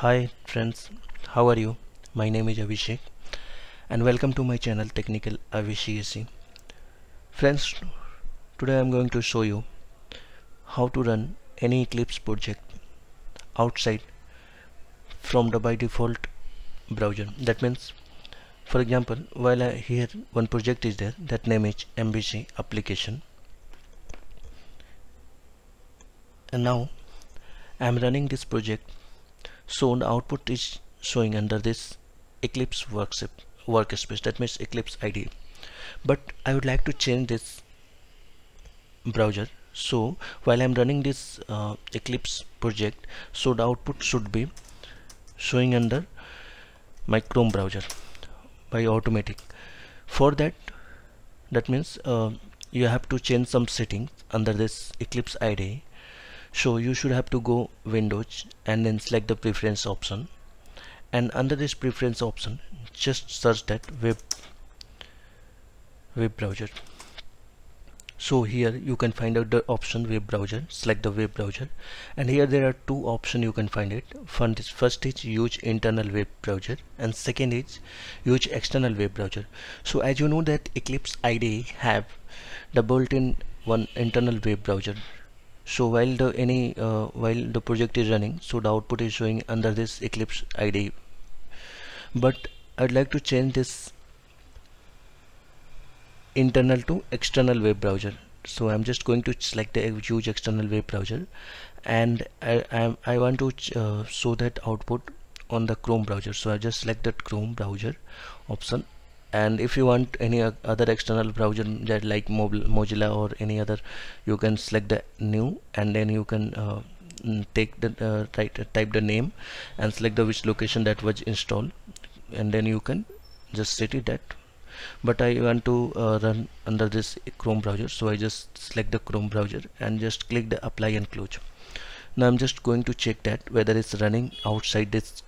Hi friends, how are you? My name is Abhishek and welcome to my channel Technical Abhicse. Friends, today I am going to show you how to run any Eclipse project outside from the by default browser. That means, for example, while I here one project is there, that name is MVC application and now I am running this project so the output is showing under this Eclipse workspace. That means Eclipse IDE but I would like to change this browser. So while I'm running this uh, Eclipse project so the output should be showing under my Chrome browser by automatic. For that that means uh, you have to change some settings under this Eclipse IDE so you should have to go Windows and then select the preference option. And under this preference option just search that web web browser. So here you can find out the option web browser. Select the web browser. And here there are two options you can find it. First is use internal web browser and second is use external web browser. So as you know that Eclipse IDE have the built-in one internal web browser so while the any uh, while the project is running so the output is showing under this Eclipse IDE but I'd like to change this internal to external web browser. So I'm just going to select the huge external web browser and I, I, I want to uh, show that output on the Chrome browser. So I just select that Chrome browser option and if you want any other external browser like Mozilla or any other you can select the new and then you can uh, take the uh, type, type the name and select the which location that was installed. And then you can just set it that. But I want to uh, run under this Chrome browser so I just select the Chrome browser and just click the apply and close. Now I'm just going to check that whether it's running outside this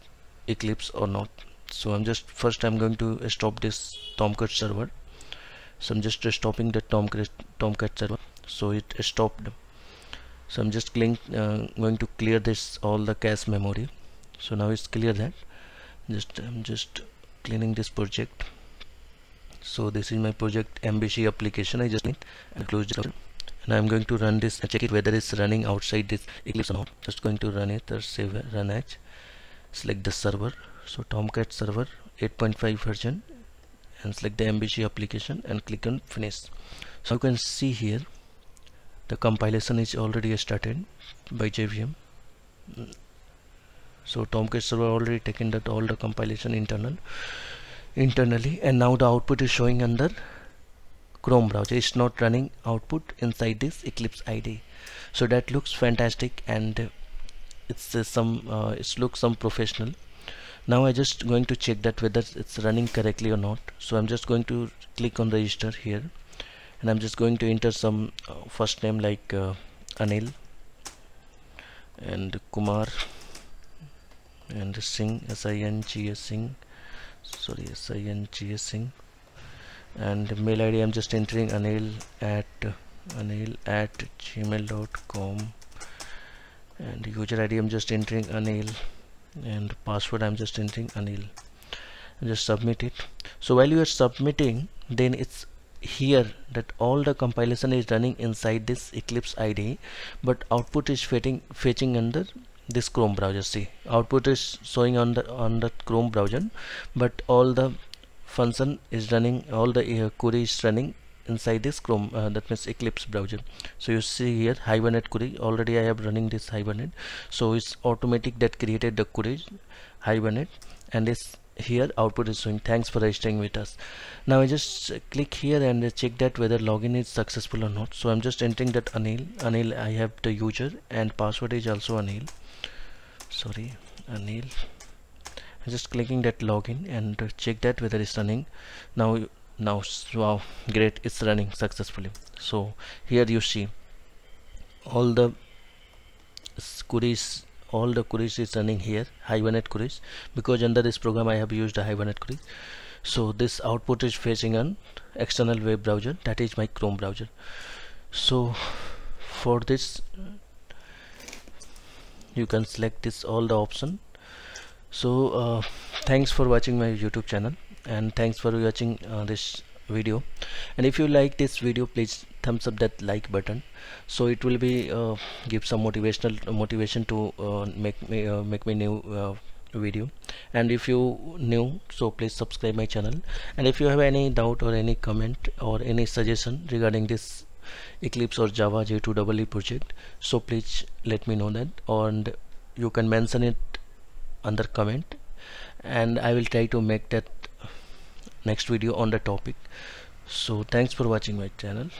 Eclipse or not so I'm just first I'm going to stop this Tomcat server. So I'm just stopping the Tomcat Tomcat server. So it stopped. So I'm just clean, uh, going to clear this all the cache memory. So now it's clear that. Just I'm just cleaning this project. So this is my project MVC application. I just need and close it and I'm going to run this and check it whether it's running outside this Eclipse or not. Just going to run it or save run as select the server so Tomcat server 8.5 version and select the MVC application and click on finish. So you can see here the compilation is already started by JVM so Tomcat server already taken that all the compilation internal internally and now the output is showing under Chrome browser. It's not running output inside this Eclipse IDE so that looks fantastic and it's uh, some uh, it looks some professional now I just going to check that whether it's running correctly or not. So I'm just going to click on register here. And I'm just going to enter some uh, first name like uh, Anil and Kumar and Singh S-I-N-G-S Singh. Sorry S-I-N-G-S Singh. And mail ID I'm just entering Anil at Anil at gmail.com and user ID I'm just entering Anil and password I'm just entering Anil. Just submit it. So while you are submitting then it's here that all the compilation is running inside this Eclipse IDE but output is fetching fetching under this Chrome browser. See output is showing on the on the Chrome browser but all the function is running all the uh, query is running inside this Chrome uh, that means Eclipse browser. So you see here Hibernate query already I have running this Hibernate. So it's automatic that created the query Hibernate and this here output is showing. Thanks for registering with us. Now I just click here and check that whether login is successful or not. So I'm just entering that Anil. Anil I have the user and password is also Anil. Sorry Anil. I'm just clicking that login and check that whether it's running. Now now wow great it's running successfully. So here you see all the queries all the queries is running here Hibernate queries because under this program I have used a Hibernate query so this output is facing an external web browser that is my Chrome browser. So for this you can select this all the option. So uh, thanks for watching my youtube channel and thanks for watching uh, this video. And if you like this video please thumbs up that like button. So it will be uh, give some motivational motivation to uh, make me uh, make me new uh, video. And if you new so please subscribe my channel. And if you have any doubt or any comment or any suggestion regarding this eclipse or java j2ee project so please let me know that. And you can mention it under comment. And I will try to make that next video on the topic. So thanks for watching my channel